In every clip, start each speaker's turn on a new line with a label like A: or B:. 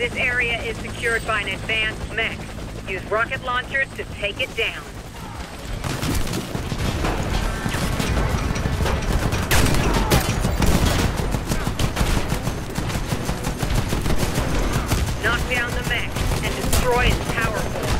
A: This area is secured by an advanced mech. Use rocket launchers to take it down. Knock down the mech and destroy its power core.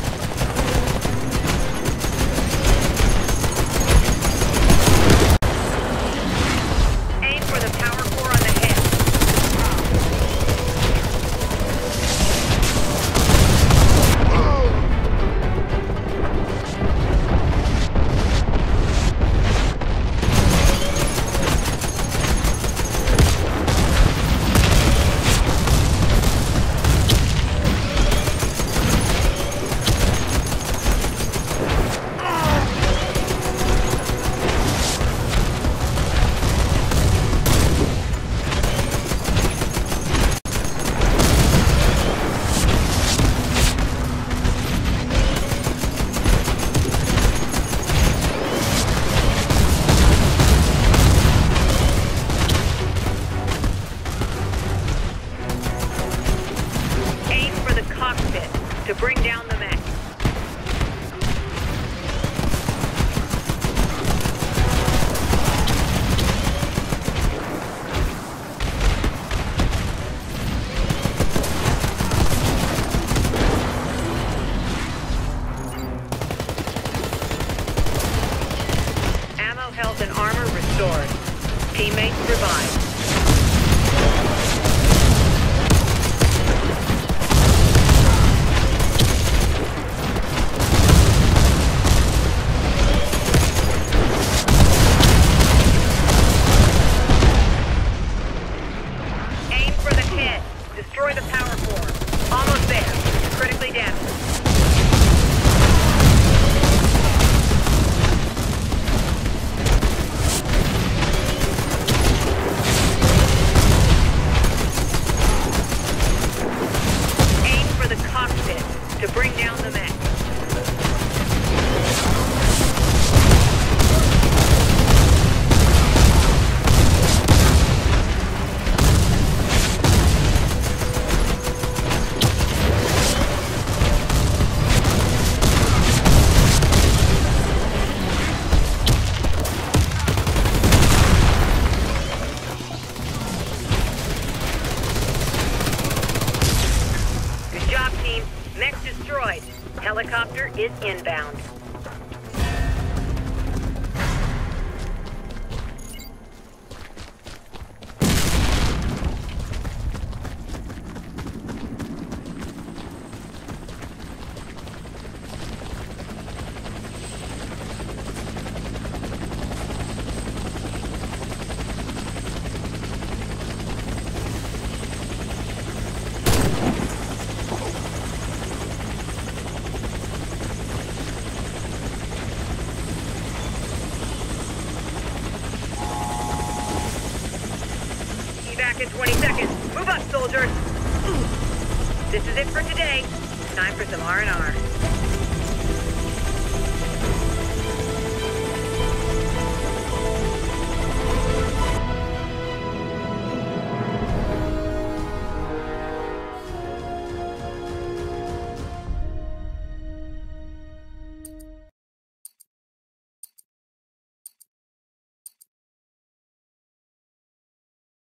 A: Bring down the mech. Destroy the power core. Almost there. Critically damaged. Job, team. Mech destroyed. Helicopter is inbound. Evac in 20 seconds. Move up, soldiers. This is it for today. Time for some R&R.